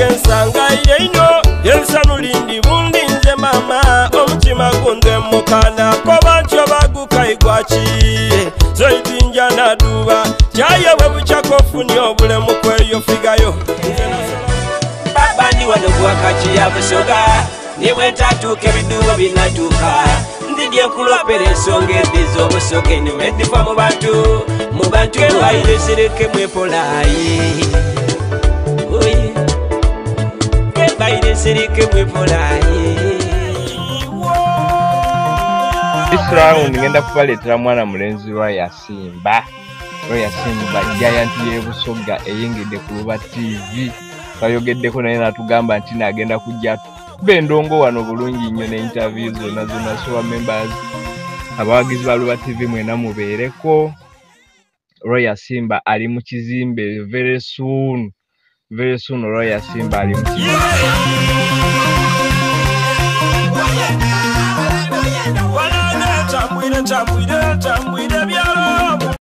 ngensanga yeino yensalulindi bundinze mama omutima gunze mukana ko batyo bagukaigwaki zoitinja naduba cayebwe bucakofuni obule mukweyo figayo babandi wanobuwakaciyabusoga nibwetatuka ebiduwo binatuka ndidyekulopera ensonga endizo obusoga enimwedipa mu bantu mu bantu elwayiresereke mwepolayi sirike mwe mulaye isround ngenda kubaleetera mwana mulenzi lwa yasimba lwayasimba giant yebusoga eyingidde ku luba tv twayogeddeko naye natugamba nti nagenda kujja tube endongo wano bulungi nnyo ne interview zonna zonna sowa members abawagizi ba luba tv mwena mubeereko lwayasimba ali mu kizimbe very soon very soon or I see him by